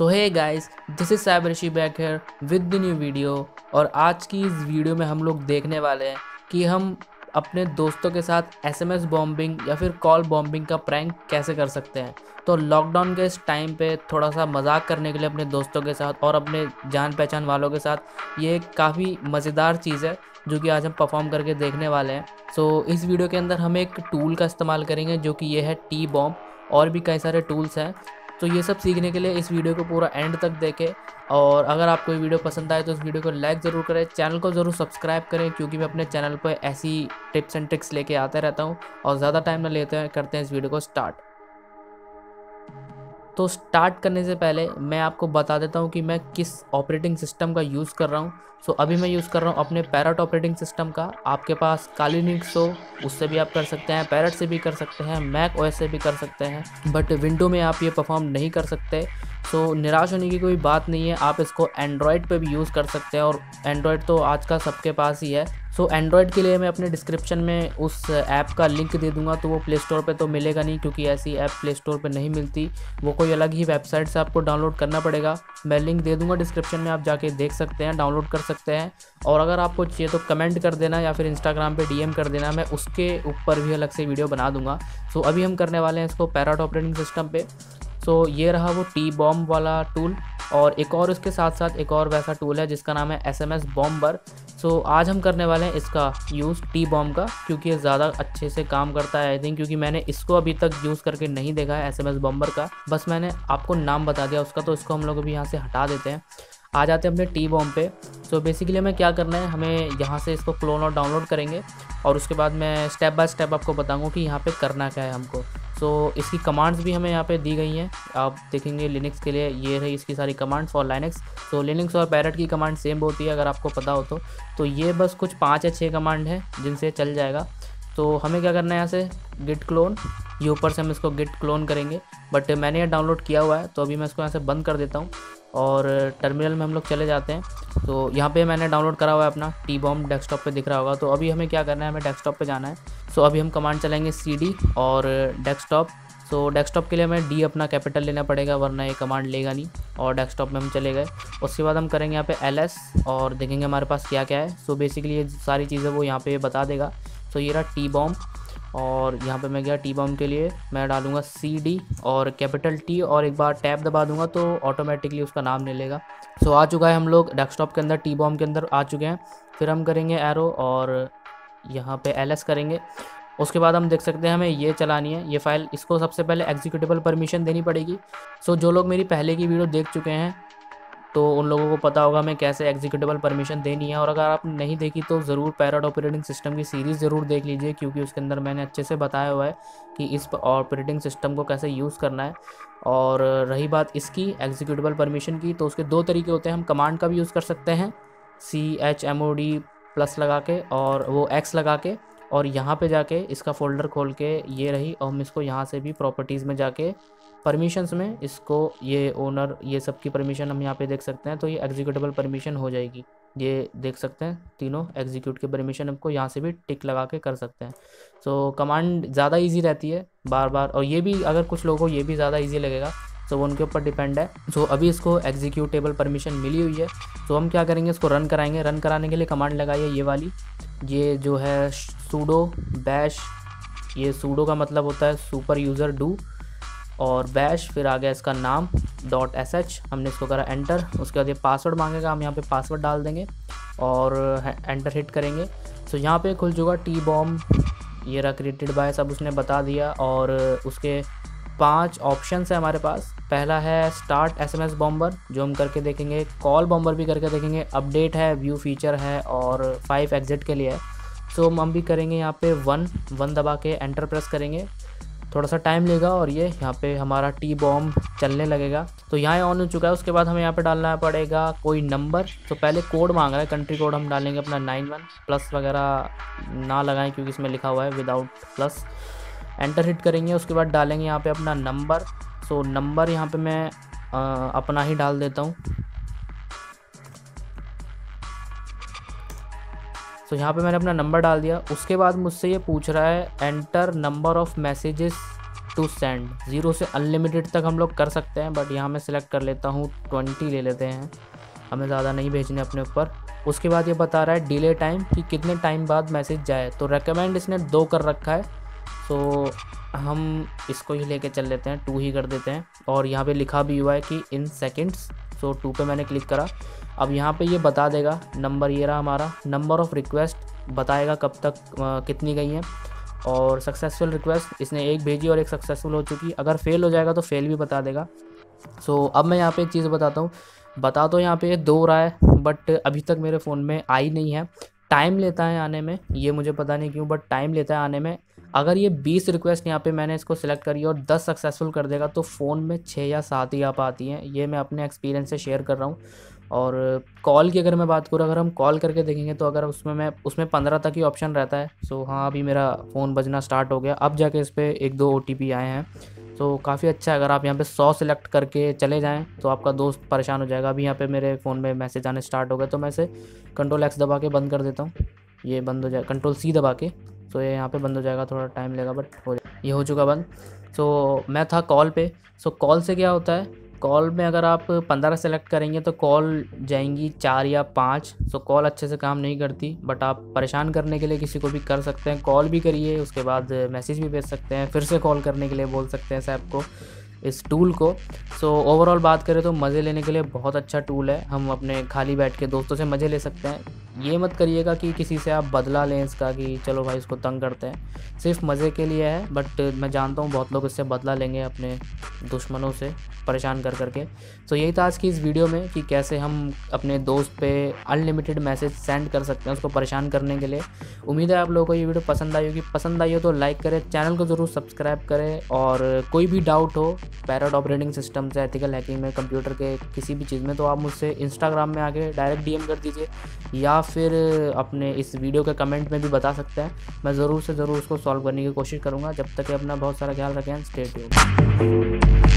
सो है guys this is cyber Rishi back here with the new video और आज की इस वीडियो में हम लोग देखने वाले हैं कि हम अपने दोस्तों के साथ एसएमएस बॉम्बिंग या फिर कॉल बॉम्बिंग का प्रैंक कैसे कर सकते हैं। तो लॉकडाउन के इस टाइम पे थोड़ा सा मज़ाक करने के लिए अपने दोस्तों के साथ और अपने जान पहचान वालों के साथ ये काफ़ी मज़ेदार चीज़ है जो कि आज हम परफॉर्म करके देखने वाले हैं। सो so, इस वीडियो के अंदर हम एक टूल का इस्तेमाल करेंगे जो कि ये है टी बॉम्ब और भी कई सारे टूल्स हैं। तो ये सब सीखने के लिए इस वीडियो को पूरा एंड तक देखें। और अगर आपको ये वीडियो पसंद आए तो इस वीडियो को लाइक ज़रूर करें। चैनल को ज़रूर सब्सक्राइब करें, क्योंकि मैं अपने चैनल पर ऐसी टिप्स एंड ट्रिक्स लेके आता रहता हूँ और ज़्यादा टाइम ना लेते हैं, करते हैं इस वीडियो को स्टार्ट। तो स्टार्ट करने से पहले मैं आपको बता देता हूँ कि मैं किस ऑपरेटिंग सिस्टम का यूज़ कर रहा हूँ। सो अभी मैं यूज़ कर रहा हूँ अपने पैरट ऑपरेटिंग सिस्टम का। आपके पास कालीनिक्स हो, उससे भी आप कर सकते हैं पैरट से भी कर सकते हैं मैक ओएस से भी कर सकते हैं। बट विंडो में आप ये परफॉर्म नहीं कर सकते। सो निराश होने की कोई बात नहीं है। आप इसको एंड्रॉयड पे भी यूज़ कर सकते हैं और एंड्रॉयड तो आज का सबके पास ही है। सो so, एंड्रॉयड के लिए मैं अपने डिस्क्रिप्शन में उस ऐप का लिंक दे दूँगा तो वो प्ले स्टोर पर तो मिलेगा नहीं क्योंकि ऐसी ऐप प्ले स्टोर पर नहीं मिलती। वो कोई अलग ही वेबसाइट से आपको डाउनलोड करना पड़ेगा। मैं लिंक दे दूँगा डिस्क्रिप्शन में आप जाके देख सकते हैं डाउनलोड कर सकते हैं। और अगर आपको चाहिए तो कमेंट कर देना या फिर इंस्टाग्राम पे डीएम कर देना। मैं उसके ऊपर भी अलग से वीडियो बना दूँगा। सो so, अभी हम करने वाले हैं इसको पैराट ऑपरेटिंग सिस्टम पे। सो so, ये रहा वो टी बॉम्ब वाला टूल और एक और इसके साथ साथ एक और वैसा टूल है जिसका नाम है S M S bomber so आज हम करने वाले हैं इसका यूज़ टी बॉम्ब का क्योंकि ये ज़्यादा अच्छे से काम करता है आई थिंक क्योंकि मैंने इसको अभी तक यूज़ करके नहीं देखा है एस एम एस बॉम्बर का। बस मैंने आपको नाम बता दिया उसका तो इसको हम लोग अभी यहाँ से हटा देते हैं। आ जाते हैं अपने टी बॉम पे। सो so बेसिकली हमें क्या करना है हमें यहाँ से इसको क्लोन और डाउनलोड करेंगे और उसके बाद मैं स्टेप बाय स्टेप आपको बताऊँगा कि यहाँ पे करना क्या है हमको। सो so, इसकी कमांड्स भी हमें यहाँ पे दी गई हैं। आप देखेंगे लिनक्स के लिए ये रही इसकी सारी कमांड्स और लाइनक्स तो लिनक्स और पैरट की कमांड सेम होती है अगर आपको पता हो तो। तो ये बस कुछ पाँच या छः कमांड हैं जिनसे चल जाएगा। तो हमें क्या करना है यहाँ से? गिट क्लोन ये ऊपर से हम इसको गिट क्लोन करेंगे। बट मैंने ये डाउनलोड किया हुआ है तो अभी मैं इसको यहाँ से बंद कर देता हूँ। और टर्मिनल में हम लोग चले जाते हैं। तो यहाँ पे मैंने डाउनलोड करा हुआ है अपना। टी बॉम डेस्कटॉप पे दिख रहा होगा। तो अभी हमें क्या करना है? हमें डेस्कटॉप पे जाना है। सो अभी हम कमांड चलाएँगे सी और डेस्कटॉप सो डेस्कटॉप के लिए हमें डी अपना कैपिटल लेना पड़ेगा, वरना ये कमांड लेगा नहीं और डेस्कटॉप में हम चले गए। उसके बाद हम करेंगे यहाँ पे एल और देखेंगे हमारे पास क्या क्या है। सो बेसिकली ये सारी चीज़ें वो यहाँ पे बता देगा। सो ये रहा टी बॉम्ब और यहाँ पे मैं गया टी बॉम के लिए। मैं डालूँगा सी डी और कैपिटल टी और एक बार टैब दबा दूँगा तो ऑटोमेटिकली उसका नाम ले लेगा सो आ चुका है हम लोग डेस्कटॉप के अंदर टी बॉम के अंदर आ चुके हैं। फिर हम करेंगे एरो और यहाँ पे एल करेंगे। उसके बाद हम देख सकते हैं हमें ये चलानी है। ये फ़ाइल इसको सबसे पहले एग्जीक्यूटिबल परमिशन देनी पड़ेगी। सो जो लोग मेरी पहले की वीडियो देख चुके हैं तो उन लोगों को पता होगा मैं कैसे एग्जीक्यूटिबल परमिशन देनी है। और अगर आप नहीं देखी तो ज़रूर पैराड ऑपरेटिंग सिस्टम की सीरीज़ ज़रूर देख लीजिए, क्योंकि उसके अंदर मैंने अच्छे से बताया हुआ है कि इस ऑपरेटिंग सिस्टम को कैसे यूज़ करना है। और रही बात इसकी एग्जीक्यूटिबल परमिशन की तो उसके दो तरीके होते हैं। हम कमांड का भी यूज़ कर सकते हैं C H M O D plus लगा के और वो एक्स लगा के और यहाँ पे जाके इसका फ़ोल्डर खोल के ये रही, और हम इसको यहाँ से भी प्रॉपर्टीज़ में जाके परमिशंस में इसको ये ओनर ये सब की परमिशन हम यहाँ पे देख सकते हैं तो ये एग्जीक्यूटिबल परमिशन हो जाएगी। ये देख सकते हैं तीनों एग्जीक्यूट की परमिशन हमको यहाँ से भी टिक लगा के कर सकते हैं। सो कमांड ज़्यादा इजी रहती है बार बार और ये भी अगर कुछ लोगों को ये भी ज़्यादा ईजी लगेगा तो वो उनके ऊपर डिपेंड है। सो अभी इसको एग्जीक्यूटेबल परमिशन मिली हुई है। तो हम क्या करेंगे? इसको रन कराएँगे। रन कराने के लिए कमांड लगाइए ये वाली। ये जो है सूडो बैश ये सूडो का मतलब होता है सुपर यूज़र डू और बैश फिर आ गया इसका नाम डॉट एस एच हमने इसको करा एंटर उसके बाद ये पासवर्ड मांगेगा। हम यहाँ पे पासवर्ड डाल देंगे और एंटर हिट करेंगे। तो यहाँ पे खुल चुका टी बॉम ये रहा क्रिएटेड बाय सब उसने बता दिया और उसके पाँच ऑप्शन है हमारे पास। पहला है start S M S bomber जो हम करके देखेंगे कॉल बॉम्बर भी करके देखेंगे। अपडेट है व्यू फीचर है और फाइव एग्जिट के लिए है। सो so, हम भी करेंगे यहाँ पे वन वन दबा के एंटर प्रेस करेंगे। थोड़ा सा टाइम लेगा और ये यहाँ पे हमारा टी बॉम्ब चलने लगेगा। तो यहाँ ऑन हो चुका है उसके बाद हमें यहाँ पे डालना पड़ेगा कोई नंबर तो पहले कोड मांग रहा है कंट्री कोड हम डालेंगे अपना नाइन वन प्लस वगैरह ना लगाएँ क्योंकि इसमें लिखा हुआ है विदाउट प्लस एंटर हिट करेंगे उसके बाद डालेंगे यहाँ पे अपना नंबर सो नंबर यहाँ पे मैं आ, अपना ही डाल देता हूँ. तो यहाँ पे मैंने अपना नंबर डाल दिया. उसके बाद मुझसे ये पूछ रहा है enter number of messages to send zero से अनलिमिटेड तक हम लोग कर सकते हैं बट यहाँ मैं सिलेक्ट कर लेता हूँ. ट्वेंटी ले लेते हैं. हमें ज़्यादा नहीं भेजने अपने ऊपर. उसके बाद ये बता रहा है डिले टाइम कि कितने टाइम बाद मैसेज जाए. तो रेकमेंड इसने दो कर रखा है. तो हम इसको ही लेके चल लेते हैं टू ही कर देते हैं। और यहाँ पे लिखा भी हुआ है कि इन सेकंड्स सो टू पे मैंने क्लिक करा। अब यहाँ पे ये बता देगा नंबर ये रहा हमारा नंबर ऑफ़ रिक्वेस्ट बताएगा कब तक आ, कितनी गई हैं। और सक्सेसफुल रिक्वेस्ट इसने एक भेजी और एक सक्सेसफुल हो चुकी। अगर फेल हो जाएगा तो फेल भी बता देगा। सो so, अब मैं यहाँ पे एक चीज़ बताता हूँ। बता तो यहाँ पे दो रहा है बट अभी तक मेरे फ़ोन में आई नहीं है। टाइम लेता है आने में ये मुझे पता नहीं क्यों बट टाइम लेता है आने में। अगर ये 20 रिक्वेस्ट यहाँ पे मैंने इसको सिलेक्ट करी और 10 सक्सेसफुल कर देगा तो फ़ोन में छः या सात ही आ आती हैं। ये मैं अपने एक्सपीरियंस से शेयर कर रहा हूँ। और कॉल की अगर मैं बात करूँ, अगर हम कॉल करके देखेंगे तो अगर उसमें मैं, उसमें पंद्रह तक ही ऑप्शन रहता है। सो हाँ अभी मेरा फ़ोन बजना स्टार्ट हो गया। अब जाके इस पर एक दो ओटीपी आए हैं। तो काफ़ी अच्छा है। अगर आप यहाँ पे सौ सेलेक्ट करके चले जाएँ तो आपका दोस्त परेशान हो जाएगा। अभी यहाँ पे मेरे फ़ोन में मैसेज आने स्टार्ट हो गए तो मैं इसे कंट्रोल एक्स दबा के बंद कर देता हूँ। ये बंद हो जाए कंट्रोल सी दबा के। तो ये यहाँ पे बंद हो जाएगा, थोड़ा टाइम लेगा बट हो ये हो चुका बंद। सो मैं था कॉल पे। सो कॉल से क्या होता है? कॉल में अगर आप पंद्रह सेलेक्ट करेंगे तो कॉल जाएँगी चार या पाँच। सो कॉल अच्छे से काम नहीं करती बट आप परेशान करने के लिए किसी को भी कर सकते हैं। कॉल भी करिए, उसके बाद मैसेज भी भेज सकते हैं, फिर से कॉल करने के लिए बोल सकते हैं सैप को। इस टूल को। सो ओवरऑल बात करें तो मज़े लेने के लिए बहुत अच्छा टूल है। हम अपने खाली बैठ के दोस्तों से मज़े ले सकते हैं। ये मत करिएगा कि किसी से आप बदला लें इसका कि चलो भाई इसको तंग करते हैं। सिर्फ़ मज़े के लिए है बट मैं जानता हूँ बहुत लोग इससे बदला लेंगे अपने दुश्मनों से परेशान कर करके। तो यही था आज की इस वीडियो में कि कैसे हम अपने दोस्त पे अनलिमिटेड मैसेज सेंड कर सकते हैं उसको परेशान करने के लिए। उम्मीद है आप लोगों को ये वीडियो पसंद आई होगी। पसंद आई हो तो लाइक करें चैनल को ज़रूर सब्सक्राइब करें और कोई भी डाउट हो पैरट ऑपरेटिंग सिस्टम से एथिकल हैकिंग में कंप्यूटर के किसी भी चीज़ में तो आप मुझसे इंस्टाग्राम में आके डायरेक्ट डीएम कर दीजिए, या फिर अपने इस वीडियो के कमेंट में भी बता सकते हैं। मैं ज़रूर से ज़रूर उसको सॉल्व करने की कोशिश करूँगा। जब तक अपना बहुत सारा ख्याल रखें स्टेट